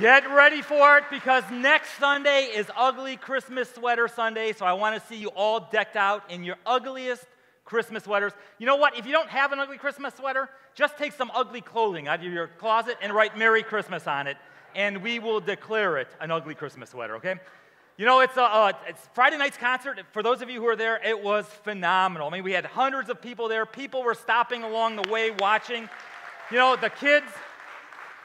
Get ready for it because next Sunday is Ugly Christmas Sweater Sunday. So I want to see you all decked out in your ugliest Christmas sweaters. You know what? If you don't have an ugly Christmas sweater, just take some ugly clothing out of your closet and write Merry Christmas on it, and we will declare it an ugly Christmas sweater, okay? You know, it's, a, uh, it's Friday night's concert. For those of you who were there, it was phenomenal. I mean, we had hundreds of people there. People were stopping along the way watching. You know, the kids,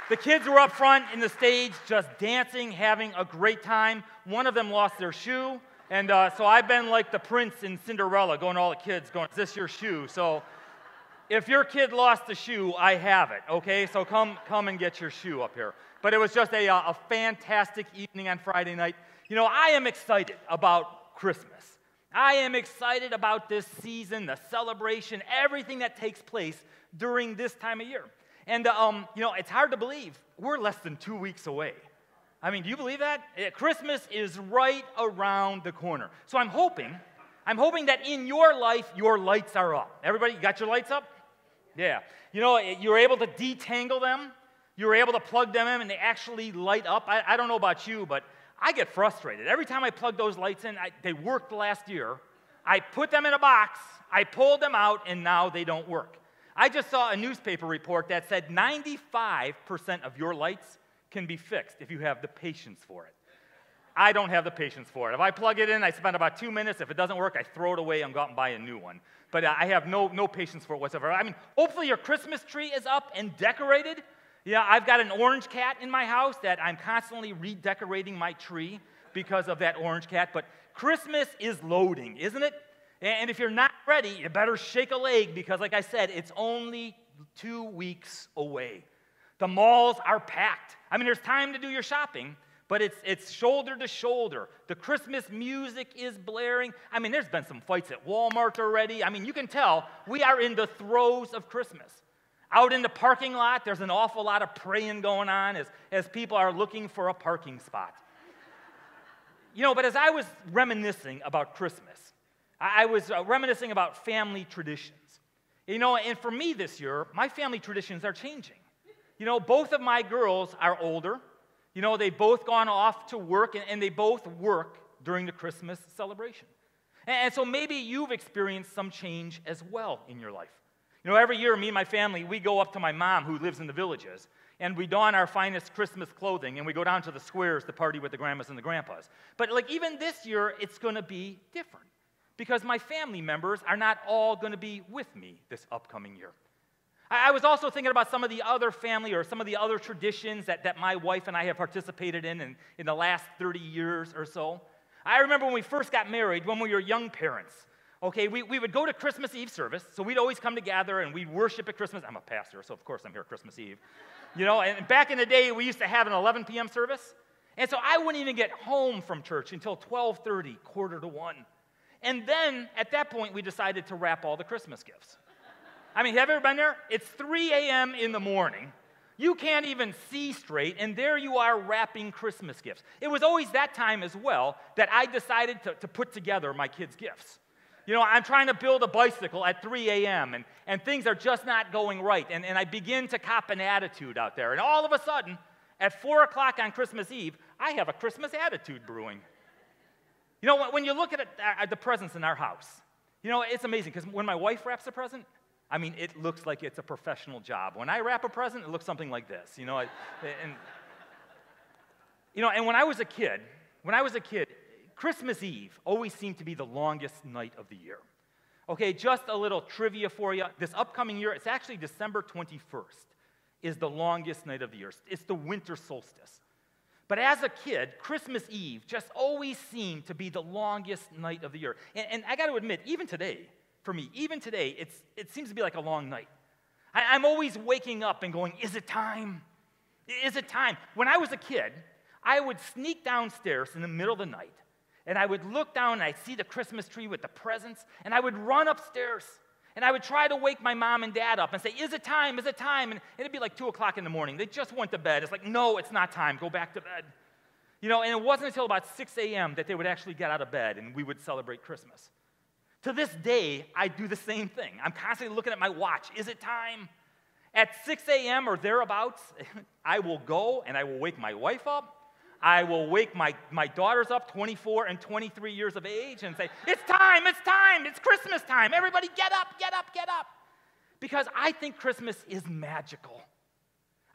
the kids were up front in the stage just dancing, having a great time. One of them lost their shoe. And uh, so I've been like the prince in Cinderella, going to all the kids, going, Is this your shoe? So if your kid lost a shoe, I have it, okay? So come, come and get your shoe up here. But it was just a, uh, a fantastic evening on Friday night. You know, I am excited about Christmas. I am excited about this season, the celebration, everything that takes place during this time of year. And, um, you know, it's hard to believe we're less than two weeks away. I mean, do you believe that? Christmas is right around the corner. So I'm hoping, I'm hoping that in your life, your lights are up. Everybody, you got your lights up? Yeah. You know, you're able to detangle them, you're able to plug them in, and they actually light up. I, I don't know about you, but I get frustrated. Every time I plug those lights in, I, they worked last year. I put them in a box, I pulled them out, and now they don't work. I just saw a newspaper report that said 95% of your lights can be fixed if you have the patience for it. I don't have the patience for it. If I plug it in, I spend about two minutes. If it doesn't work, I throw it away and go out and buy a new one. But uh, I have no, no patience for it whatsoever. I mean, hopefully your Christmas tree is up and decorated. Yeah, I've got an orange cat in my house that I'm constantly redecorating my tree because of that orange cat. But Christmas is loading, isn't it? And if you're not ready, you better shake a leg because, like I said, it's only two weeks away. The malls are packed. I mean, there's time to do your shopping, but it's, it's shoulder to shoulder. The Christmas music is blaring. I mean, there's been some fights at Walmart already. I mean, you can tell we are in the throes of Christmas. Out in the parking lot, there's an awful lot of praying going on as, as people are looking for a parking spot. You know, but as I was reminiscing about Christmas, I was uh, reminiscing about family traditions. You know, and for me this year, my family traditions are changing. You know, both of my girls are older. You know, they've both gone off to work, and, and they both work during the Christmas celebration. And, and so maybe you've experienced some change as well in your life. You know, every year, me and my family, we go up to my mom who lives in the villages, and we don our finest Christmas clothing, and we go down to the squares to party with the grandmas and the grandpas. But like even this year, it's going to be different because my family members are not all going to be with me this upcoming year. I was also thinking about some of the other family or some of the other traditions that, that my wife and I have participated in, in in the last 30 years or so. I remember when we first got married, when we were young parents. Okay, we, we would go to Christmas Eve service, so we'd always come together and we'd worship at Christmas. I'm a pastor, so of course I'm here at Christmas Eve. You know, and back in the day, we used to have an 11 p.m. service. And so I wouldn't even get home from church until 12:30, quarter to 1. And then at that point, we decided to wrap all the Christmas gifts. I mean, have you ever been there? It's 3 a.m. in the morning. You can't even see straight, and there you are wrapping Christmas gifts. It was always that time as well that I decided to, to put together my kids' gifts. You know, I'm trying to build a bicycle at 3 a.m., and, and things are just not going right. And, and I begin to cop an attitude out there. And all of a sudden, at 4 o'clock on Christmas Eve, I have a Christmas attitude brewing. You know, when you look at, it, uh, at the presents in our house, you know, it's amazing because when my wife wraps a present, I mean, it looks like it's a professional job. When I wrap a present, it looks something like this, you know. and, you know, and when I was a kid, when I was a kid, Christmas Eve always seemed to be the longest night of the year. Okay, just a little trivia for you. This upcoming year, it's actually December 21st, is the longest night of the year. It's the winter solstice. But as a kid, Christmas Eve just always seemed to be the longest night of the year. And, and I got to admit, even today, for me, even today, it's, it seems to be like a long night. I, I'm always waking up and going, Is it time? Is it time? When I was a kid, I would sneak downstairs in the middle of the night and I would look down and I'd see the Christmas tree with the presents and I would run upstairs and I would try to wake my mom and dad up and say, Is it time? Is it time? And it'd be like 2 o'clock in the morning. They just went to bed. It's like, No, it's not time. Go back to bed. You know, and it wasn't until about 6 a.m. that they would actually get out of bed and we would celebrate Christmas. To this day, I do the same thing. I'm constantly looking at my watch. Is it time? At 6 a.m. or thereabouts, I will go and I will wake my wife up. I will wake my, my daughters up, 24 and 23 years of age, and say, It's time, it's time, it's Christmas time. Everybody get up, get up, get up. Because I think Christmas is magical.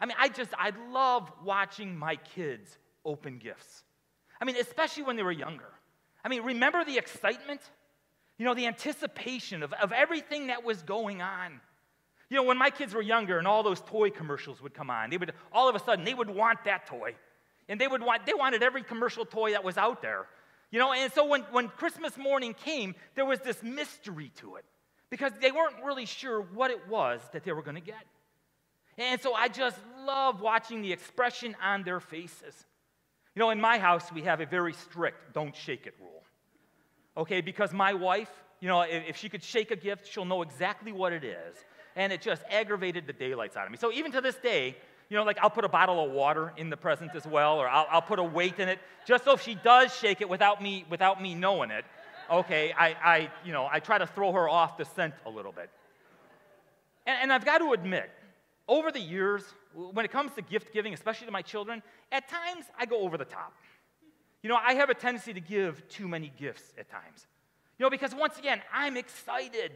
I mean, I just, I love watching my kids open gifts. I mean, especially when they were younger. I mean, remember the excitement? You know, the anticipation of, of everything that was going on. You know, when my kids were younger and all those toy commercials would come on, they would all of a sudden they would want that toy. And they would want they wanted every commercial toy that was out there. You know, and so when, when Christmas morning came, there was this mystery to it because they weren't really sure what it was that they were going to get. And so I just love watching the expression on their faces. You know, in my house, we have a very strict don't shake it rule. Okay, because my wife, you know, if she could shake a gift, she'll know exactly what it is. And it just aggravated the daylights out of me. So even to this day, you know, like I'll put a bottle of water in the present as well, or I'll, I'll put a weight in it, just so if she does shake it without me, without me knowing it, okay, I, I, you know, I try to throw her off the scent a little bit. And, and I've got to admit, over the years, when it comes to gift giving, especially to my children, at times I go over the top. You know, I have a tendency to give too many gifts at times. You know, because once again, I'm excited.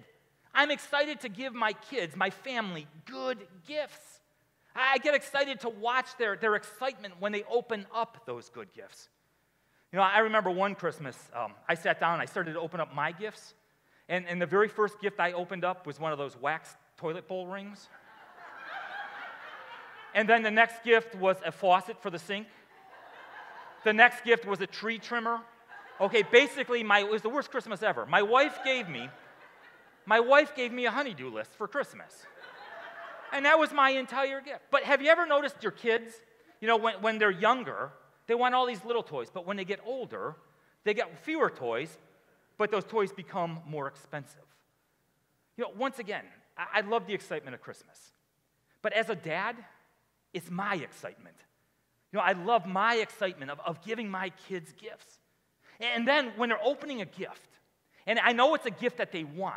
I'm excited to give my kids, my family, good gifts. I get excited to watch their, their excitement when they open up those good gifts. You know, I remember one Christmas, um, I sat down I started to open up my gifts. And, and the very first gift I opened up was one of those wax toilet bowl rings. and then the next gift was a faucet for the sink. The next gift was a tree trimmer. Okay, basically, my, it was the worst Christmas ever. My wife gave me, my wife gave me a honeydew list for Christmas. And that was my entire gift. But have you ever noticed your kids, you know, when, when they're younger, they want all these little toys, but when they get older, they get fewer toys, but those toys become more expensive. You know, once again, I, I love the excitement of Christmas. But as a dad, it's my excitement. You know, I love my excitement of, of giving my kids gifts. And then when they're opening a gift, and I know it's a gift that they want,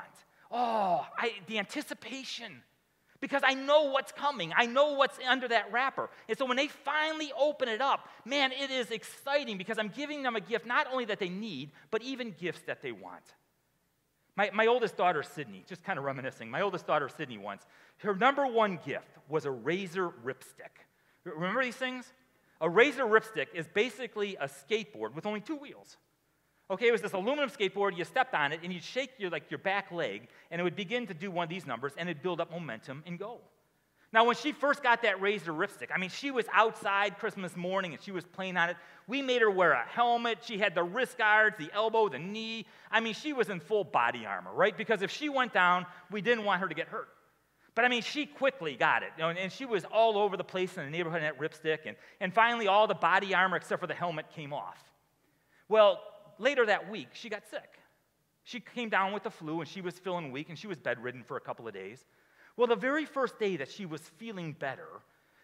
oh, I, the anticipation, because I know what's coming. I know what's under that wrapper. And so when they finally open it up, man, it is exciting because I'm giving them a gift not only that they need, but even gifts that they want. My, my oldest daughter, Sydney, just kind of reminiscing, my oldest daughter, Sydney, once, her number one gift was a razor RipStik. Remember these things? A razor RipStik is basically a skateboard with only two wheels. Okay, it was this aluminum skateboard. You stepped on it, and you'd shake your like your back leg, and it would begin to do one of these numbers, and it'd build up momentum and go. Now, when she first got that razor RipStik, I mean, she was outside Christmas morning and she was playing on it. We made her wear a helmet. She had the wrist guards, the elbow, the knee. I mean, she was in full body armor, right? Because if she went down, we didn't want her to get hurt. But I mean, she quickly got it. You know, and she was all over the place in the neighborhood in that RipStik. And, and finally, all the body armor except for the helmet came off. Well, later that week, she got sick. She came down with the flu and she was feeling weak and she was bedridden for a couple of days. Well, the very first day that she was feeling better,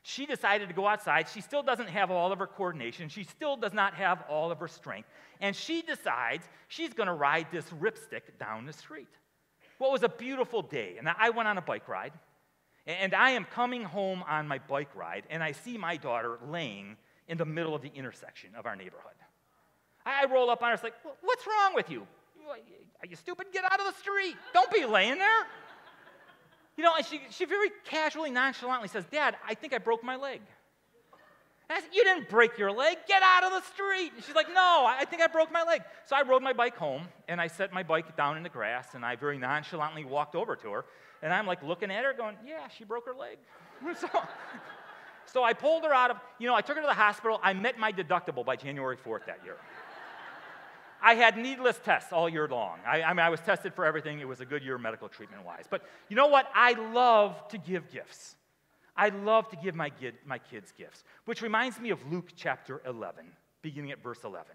she decided to go outside. She still doesn't have all of her coordination. She still does not have all of her strength. And she decides she's going to ride this RipStik down the street. Well, was a beautiful day. And I went on a bike ride. And I am coming home on my bike ride, and I see my daughter laying in the middle of the intersection of our neighborhood. I roll up on her, it's like, what's wrong with you? Are you stupid? Get out of the street. Don't be laying there. You know, and she, she very casually, nonchalantly says, Dad, I think I broke my leg. And I said, You didn't break your leg. Get out of the street. And she's like, No, I think I broke my leg. So I rode my bike home and I set my bike down in the grass and I very nonchalantly walked over to her. And I'm like looking at her going, Yeah, she broke her leg. so, so I pulled her out of, you know, I took her to the hospital. I met my deductible by January 4th that year. I had needless tests all year long. I, I, mean, I was tested for everything. It was a good year medical treatment wise. But you know what? I love to give gifts. I love to give my, my kids gifts, which reminds me of Luke chapter 11, beginning at verse 11,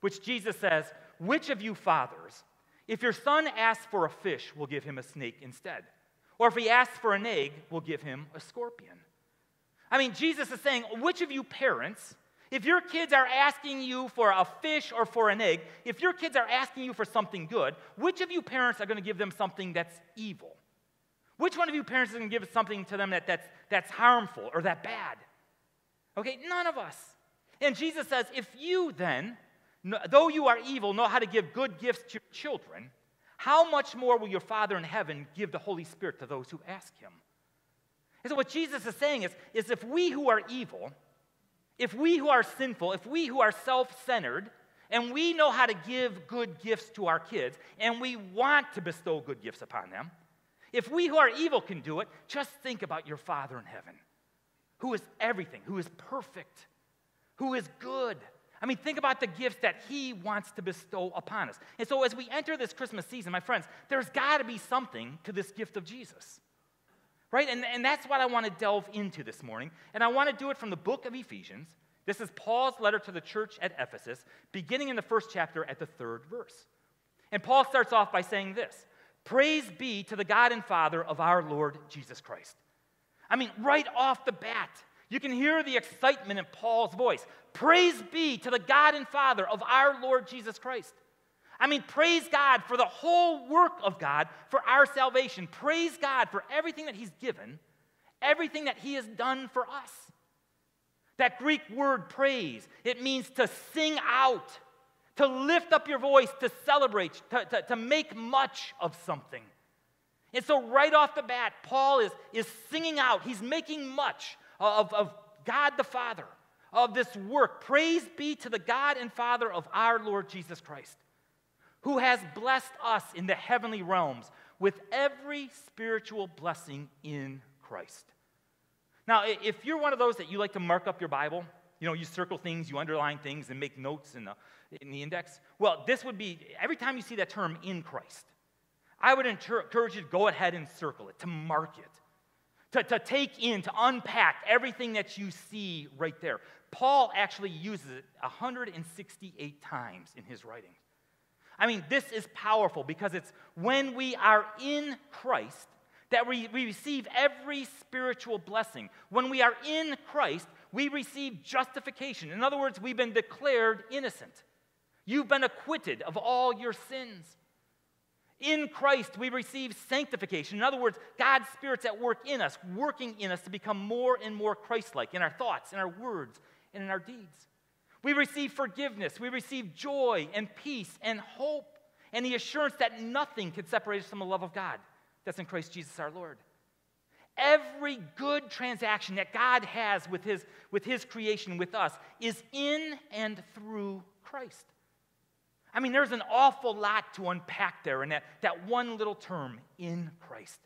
which Jesus says, Which of you fathers, if your son asks for a fish, will give him a snake instead? Or if he asks for an egg, will give him a scorpion? I mean, Jesus is saying, Which of you parents, if your kids are asking you for a fish or for an egg, if your kids are asking you for something good, which of you parents are going to give them something that's evil? Which one of you parents is going to give something to them that, that's, that's harmful or that bad? Okay, none of us. And Jesus says, if you then, though you are evil, know how to give good gifts to your children, how much more will your Father in heaven give the Holy Spirit to those who ask him? And so, what Jesus is saying is, is if we who are evil, if we who are sinful, if we who are self centered, and we know how to give good gifts to our kids, and we want to bestow good gifts upon them, if we who are evil can do it, just think about your Father in heaven, who is everything, who is perfect, who is good. I mean, think about the gifts that He wants to bestow upon us. And so, as we enter this Christmas season, my friends, there's got to be something to this gift of Jesus right? And, and that's what I want to delve into this morning. And I want to do it from the book of Ephesians. This is Paul's letter to the church at Ephesus, beginning in the first chapter at the third verse. And Paul starts off by saying this Praise be to the God and Father of our Lord Jesus Christ. I mean, right off the bat, you can hear the excitement in Paul's voice. Praise be to the God and Father of our Lord Jesus Christ. I mean, praise God for the whole work of God for our salvation. Praise God for everything that He's given, everything that He has done for us. That Greek word praise, it means to sing out, to lift up your voice, to celebrate, to, to, to make much of something. And so, right off the bat, Paul is, is singing out, he's making much of, of God the Father, of this work. Praise be to the God and Father of our Lord Jesus Christ who has blessed us in the heavenly realms with every spiritual blessing in Christ. Now, if you're one of those that you like to mark up your Bible, you know, you circle things, you underline things, and make notes in the, in the index, well, this would be every time you see that term in Christ, I would encourage you to go ahead and circle it, to mark it, to, to take in, to unpack everything that you see right there. Paul actually uses it 168 times in his writings. I mean, this is powerful because it's when we are in Christ that we, we receive every spiritual blessing. When we are in Christ, we receive justification. In other words, we've been declared innocent. You've been acquitted of all your sins. In Christ, we receive sanctification. In other words, God's Spirit's at work in us, working in us to become more and more Christ like in our thoughts, in our words, and in our deeds. We receive forgiveness. We receive joy and peace and hope and the assurance that nothing can separate us from the love of God that's in Christ Jesus our Lord. Every good transaction that God has with his, with his creation, with us, is in and through Christ. I mean, there's an awful lot to unpack there in that, that one little term, in Christ.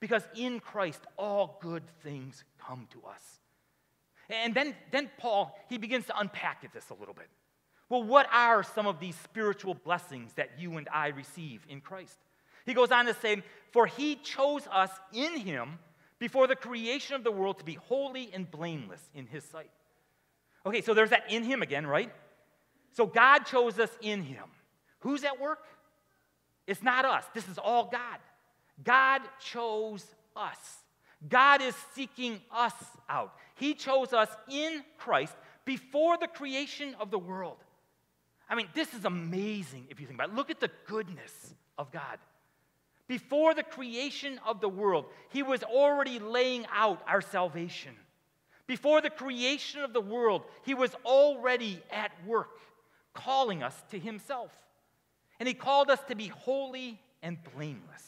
Because in Christ, all good things come to us. And then, then Paul, he begins to unpack this a little bit. Well, what are some of these spiritual blessings that you and I receive in Christ? He goes on to say, For he chose us in him before the creation of the world to be holy and blameless in his sight. Okay, so there's that in him again, right? So God chose us in him. Who's at work? It's not us. This is all God. God chose us. God is seeking us out. He chose us in Christ before the creation of the world. I mean, this is amazing if you think about it. Look at the goodness of God. Before the creation of the world, He was already laying out our salvation. Before the creation of the world, He was already at work, calling us to Himself. And He called us to be holy and blameless.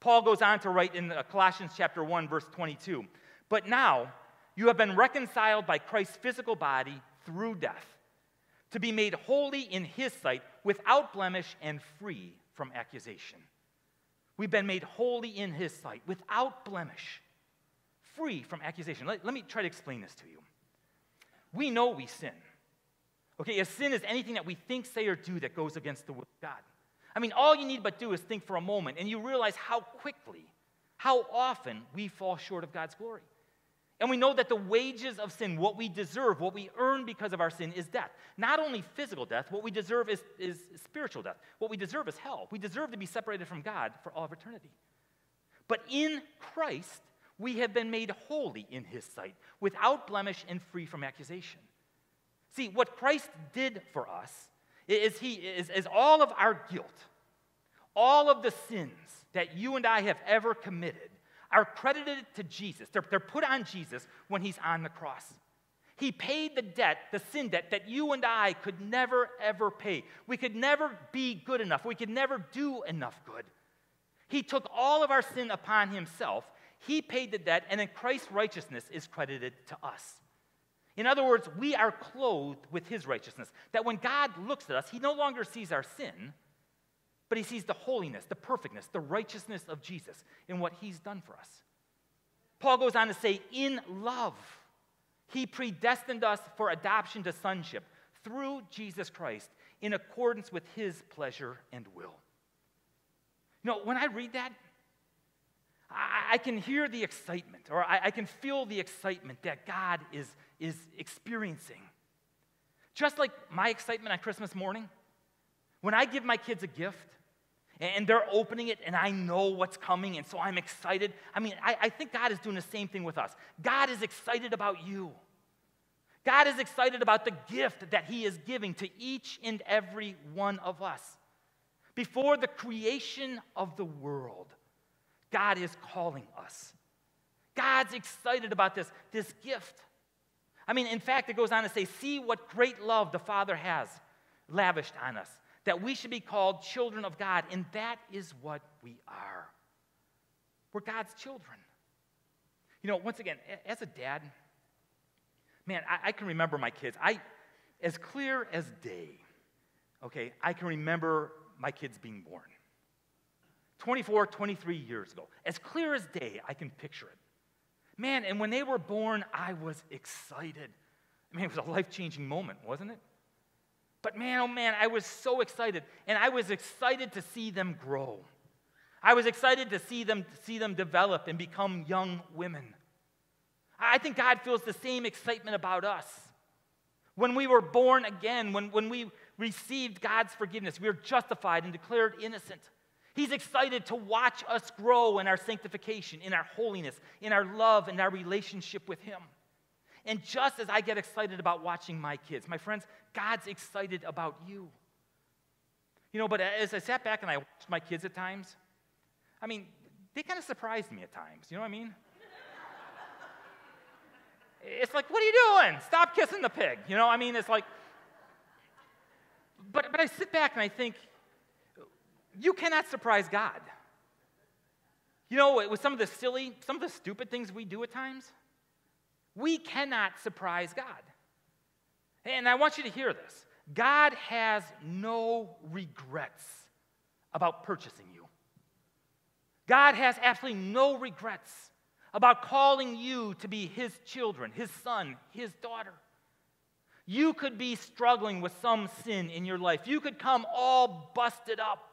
Paul goes on to write in uh, Colossians chapter 1 verse 22, "But now you have been reconciled by Christ's physical body through death, to be made holy in his sight, without blemish and free from accusation." We've been made holy in his sight, without blemish, free from accusation. Let, let me try to explain this to you. We know we sin. Okay, a sin is anything that we think, say, or do that goes against the will of God. I mean, all you need but do is think for a moment, and you realize how quickly, how often we fall short of God's glory. And we know that the wages of sin, what we deserve, what we earn because of our sin, is death. Not only physical death, what we deserve is, is spiritual death. What we deserve is hell. We deserve to be separated from God for all of eternity. But in Christ, we have been made holy in His sight, without blemish and free from accusation. See, what Christ did for us is, he, is, is all of our guilt, all of the sins that you and I have ever committed, are credited to Jesus. They're, they're put on Jesus when he's on the cross. He paid the debt, the sin debt that you and I could never, ever pay. We could never be good enough. We could never do enough good. He took all of our sin upon himself. He paid the debt, and then Christ's righteousness is credited to us. In other words, we are clothed with his righteousness. That when God looks at us, he no longer sees our sin, but he sees the holiness, the perfectness, the righteousness of Jesus in what he's done for us. Paul goes on to say, in love, he predestined us for adoption to sonship through Jesus Christ in accordance with his pleasure and will. You know, when I read that, I, I can hear the excitement, or I, I can feel the excitement that God is, is experiencing. Just like my excitement on Christmas morning, when I give my kids a gift, and they're opening it, and I know what's coming, and so I'm excited. I mean, I, I, think God is doing the same thing with us. God is excited about you. God is excited about the gift that He is giving to each and every one of us. Before the creation of the world, God is calling us. God's excited about this, this gift. I mean, in fact, it goes on to say, See what great love the Father has lavished on us that we should be called children of God, and that is what we are. We're God's children. You know, once again, as a dad, man, I, I can remember my kids. I, as clear as day, okay, I can remember my kids being born. 24, 23 years ago. As clear as day, I can picture it. Man, and when they were born, I was excited. I mean, it was a life changing moment, wasn't it? But man, oh man, I was so excited. And I was excited to see them grow. I was excited to see them, see them develop and become young women. I think God feels the same excitement about us. When we were born again, when, when we received God's forgiveness, we were justified and declared innocent. He's excited to watch us grow in our sanctification, in our holiness, in our love, and our relationship with Him. And just as I get excited about watching my kids, my friends, God's excited about you. You know, but as I sat back and I watched my kids at times, I mean, they kind of surprised me at times. You know what I mean? it's like, what are you doing? Stop kissing the pig. You know, I mean, it's like, but, but I sit back and I think, you cannot surprise God. You know, with some of the silly, some of the stupid things we do at times, we cannot surprise God. And I want you to hear this God has no regrets about purchasing you. God has absolutely no regrets about calling you to be His children, His son, His daughter. You could be struggling with some sin in your life. You could come all busted up.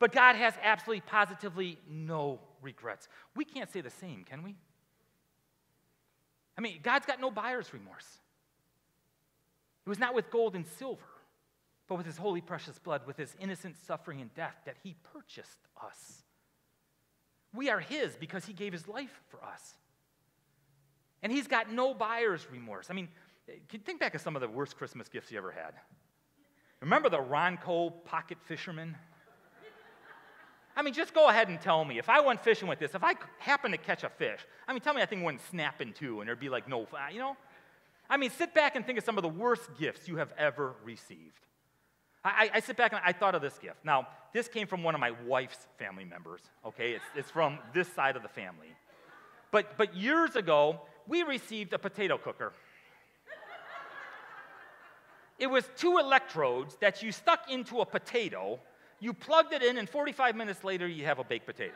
But God has absolutely, positively no regrets. We can't say the same, can we? I mean, God's got no buyer's remorse. It was not with gold and silver, but with his holy, precious blood, with his innocent suffering and death that he purchased us. We are his because he gave his life for us. And he's got no buyer's remorse. I mean, think back of some of the worst Christmas gifts you ever had. Remember the Ronco pocket fisherman? I mean, just go ahead and tell me. If I went fishing with this, if I happened to catch a fish, I mean, tell me that thing wouldn't snap in two and there'd be like no, ah, you know? I mean, sit back and think of some of the worst gifts you have ever received. I, I, sit back and I thought of this gift. Now, this came from one of my wife's family members, okay? It's, it's from this side of the family. But, but years ago, we received a potato cooker. It was two electrodes that you stuck into a potato you plugged it in, and 45 minutes later, you have a baked potato.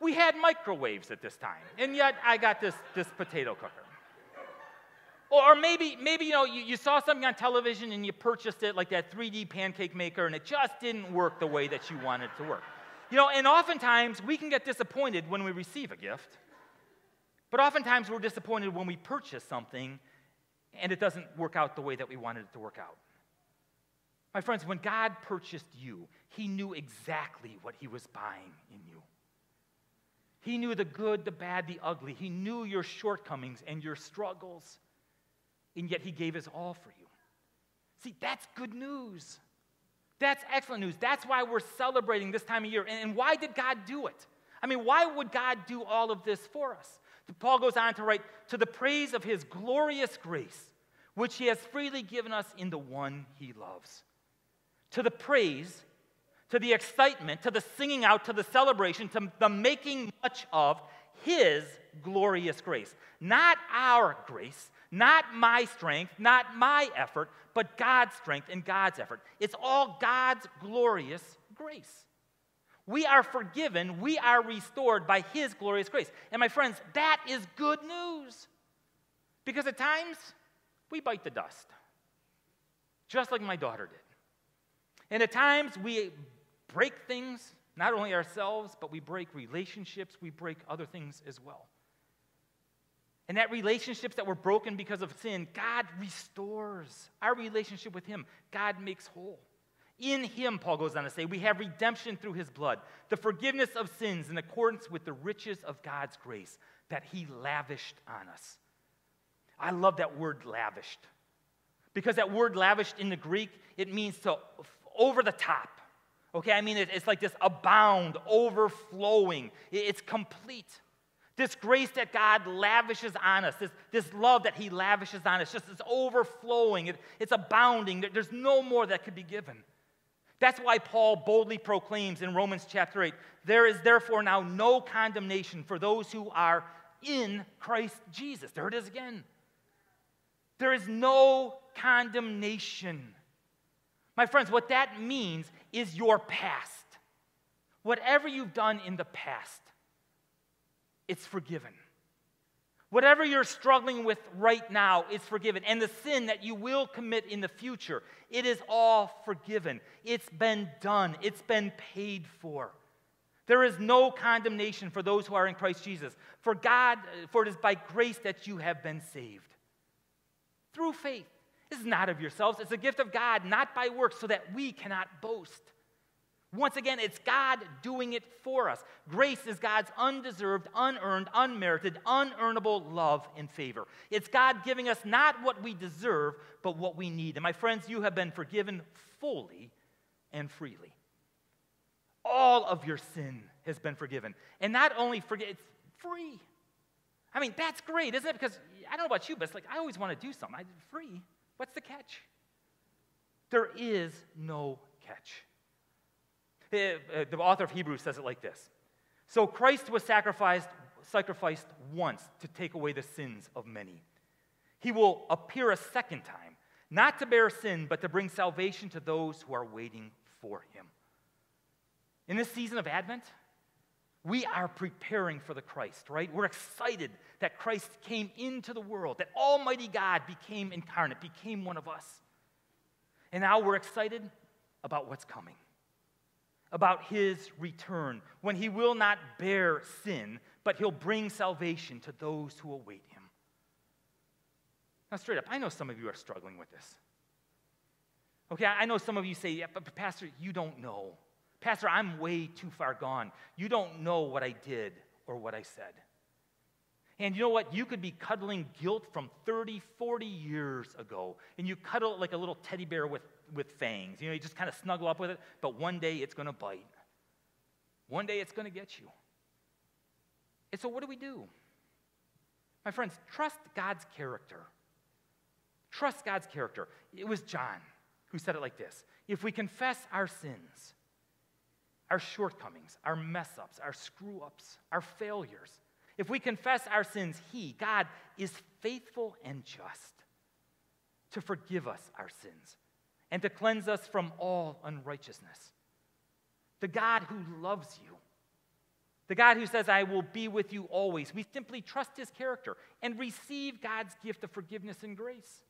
We had microwaves at this time, and yet I got this, this potato cooker. Or maybe, maybe you know, you, you saw something on television and you purchased it, like that 3D pancake maker, and it just didn't work the way that you wanted it to work. You know, and oftentimes we can get disappointed when we receive a gift, but oftentimes we're disappointed when we purchase something and it doesn't work out the way that we wanted it to work out. My friends, when God purchased you, He knew exactly what He was buying in you. He knew the good, the bad, the ugly. He knew your shortcomings and your struggles, and yet He gave His all for you. See, that's good news. That's excellent news. That's why we're celebrating this time of year. And why did God do it? I mean, why would God do all of this for us? Paul goes on to write, to the praise of his glorious grace, which he has freely given us in the one he loves. To the praise, to the excitement, to the singing out, to the celebration, to the making much of his glorious grace. Not our grace, not my strength, not my effort, but God's strength and God's effort. It's all God's glorious grace. We are forgiven, we are restored by His glorious grace. And my friends, that is good news. Because at times, we bite the dust, just like my daughter did. And at times, we break things, not only ourselves, but we break relationships, we break other things as well. And that relationships that were broken because of sin, God restores our relationship with Him. God makes whole. In Him, Paul goes on to say, we have redemption through His blood, the forgiveness of sins in accordance with the riches of God's grace that He lavished on us. I love that word lavished because that word lavished in the Greek, it means to over the top. Okay, I mean, it's like this abound, overflowing, it's complete. This grace that God lavishes on us, this, this love that He lavishes on us, just is overflowing. It, it's abounding. There's no more that could be given. That's why Paul boldly proclaims in Romans chapter 8 there is therefore now no condemnation for those who are in Christ Jesus. There it is again. There is no condemnation. My friends, what that means is your past. Whatever you've done in the past, it's forgiven. Whatever you're struggling with right now is forgiven. And the sin that you will commit in the future, it is all forgiven. It's been done, it's been paid for. There is no condemnation for those who are in Christ Jesus. For God, for it is by grace that you have been saved. Through faith. This is not of yourselves, it's a gift of God, not by works, so that we cannot boast. Once again, it's God doing it for us. Grace is God's undeserved, unearned, unmerited, unearnable love and favor. It's God giving us not what we deserve, but what we need. And my friends, you have been forgiven fully and freely. All of your sin has been forgiven. And not only forgiven, it's free. I mean, that's great, isn't it? Because I don't know about you, but it's like I always want to do something. I'm free. What's the catch? There is no catch. Uh, the author of Hebrews says it like this So Christ was sacrificed, sacrificed once to take away the sins of many. He will appear a second time, not to bear sin, but to bring salvation to those who are waiting for him. In this season of Advent, we are preparing for the Christ, right? We're excited that Christ came into the world, that Almighty God became incarnate, became one of us. And now we're excited about what's coming about his return, when he will not bear sin, but he'll bring salvation to those who await him. Now, straight up, I know some of you are struggling with this. Okay, I know some of you say, yeah, but Pastor, you don't know. Pastor, I'm way too far gone. You don't know what I did or what I said. And you know what? You could be cuddling guilt from 30, 40 years ago, and you cuddle it like a little teddy bear with with fangs. You know, you just kind of snuggle up with it, but one day it's going to bite. One day it's going to get you. And so, what do we do? My friends, trust God's character. Trust God's character. It was John who said it like this If we confess our sins, our shortcomings, our mess ups, our screw ups, our failures, if we confess our sins, He, God, is faithful and just to forgive us our sins and to cleanse us from all unrighteousness. The God who loves you, the God who says, I will be with you always. We simply trust his character and receive God's gift of forgiveness and grace.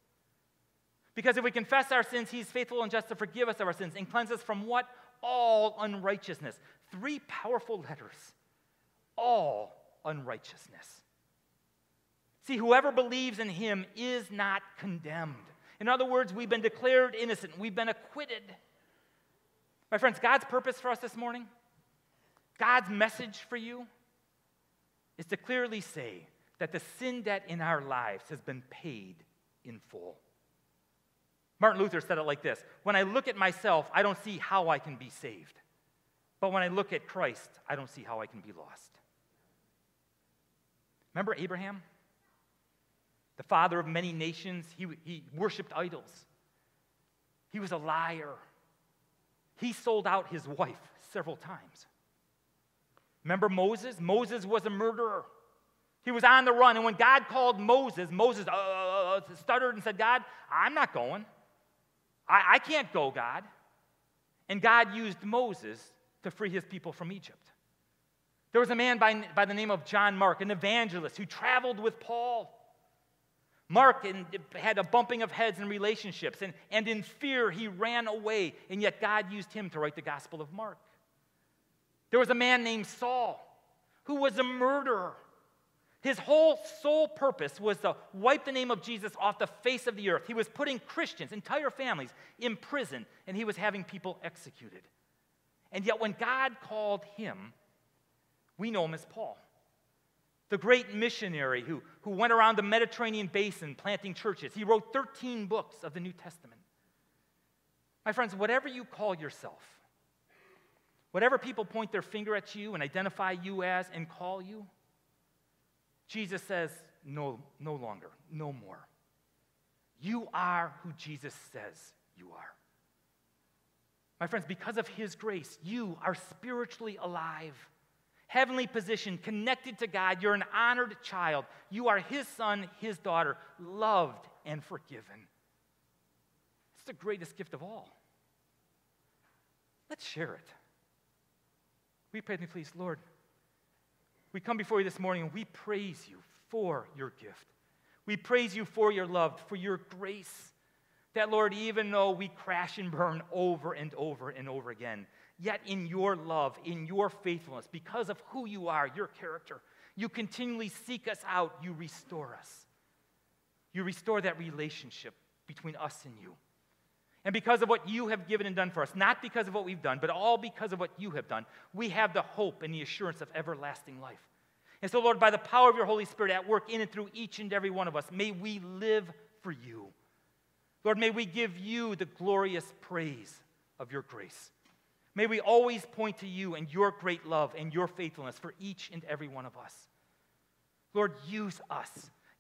Because if we confess our sins, he's faithful and just to forgive us of our sins and cleanse us from what? All unrighteousness. Three powerful letters. All unrighteousness. See, whoever believes in him is not condemned. In other words, we've been declared innocent, we've been acquitted. My friends, God's purpose for us this morning, God's message for you, is to clearly say that the sin debt in our lives has been paid in full. Martin Luther said it like this When I look at myself, I don't see how I can be saved. But when I look at Christ, I don't see how I can be lost. Remember Abraham? The father of many nations, he, he worshiped idols. He was a liar. He sold out his wife several times. Remember Moses? Moses was a murderer. He was on the run. And when God called Moses, Moses uh, uh, uh stuttered and said, God, I'm not going. I, I can't go, God. And God used Moses to free his people from Egypt. There was a man by, by the name of John Mark, an evangelist who traveled with Paul. Mark had a bumping of heads in relationships, and, and in fear he ran away, and yet God used him to write the Gospel of Mark. There was a man named Saul who was a murderer. His whole sole purpose was to wipe the name of Jesus off the face of the earth. He was putting Christians, entire families, in prison, and he was having people executed. And yet, when God called him, we know him as Paul, the great missionary who, who went around the Mediterranean basin planting churches. He wrote 13 books of the New Testament. My friends, whatever you call yourself, whatever people point their finger at you and identify you as and call you, Jesus says, no, no longer, no more. You are who Jesus says you are. My friends, because of his grace, you are spiritually alive, heavenly positioned, connected to God. You're an honored child. You are his son, his daughter, loved and forgiven. It's the greatest gift of all. Let's share it. We pray please, Lord. We come before you this morning and we praise you for your gift. We praise you for your love, for your grace. That, Lord, even though we crash and burn over and over and over again, yet in your love, in your faithfulness, because of who you are, your character, you continually seek us out, you restore us. You restore that relationship between us and you. And because of what you have given and done for us, not because of what we've done, but all because of what you have done, we have the hope and the assurance of everlasting life. And so, Lord, by the power of your Holy Spirit at work in and through each and every one of us, may we live for you. Lord, may we give you the glorious praise of your grace. May we always point to you and your great love and your faithfulness for each and every one of us. Lord, use us.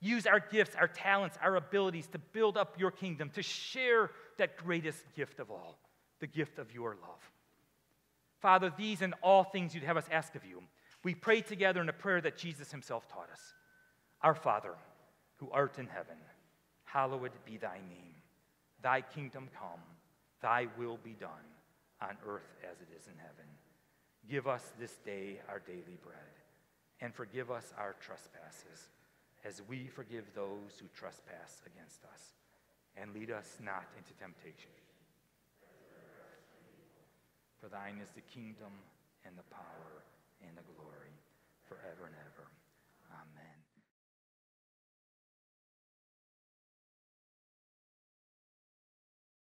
Use our gifts, our talents, our abilities to build up your kingdom, to share that greatest gift of all, the gift of your love. Father, these and all things you'd have us ask of you, we pray together in a prayer that Jesus himself taught us Our Father, who art in heaven, hallowed be thy name. Thy kingdom come, thy will be done, on earth as it is in heaven. Give us this day our daily bread, and forgive us our trespasses, as we forgive those who trespass against us. And lead us not into temptation. For thine is the kingdom and the power and the glory forever and ever.